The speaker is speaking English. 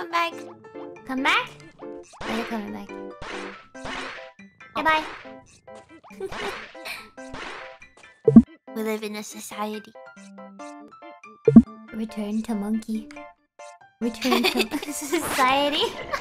come back. Come back? Are you coming back? Bye bye. We live in a society. Return to monkey. Return to society.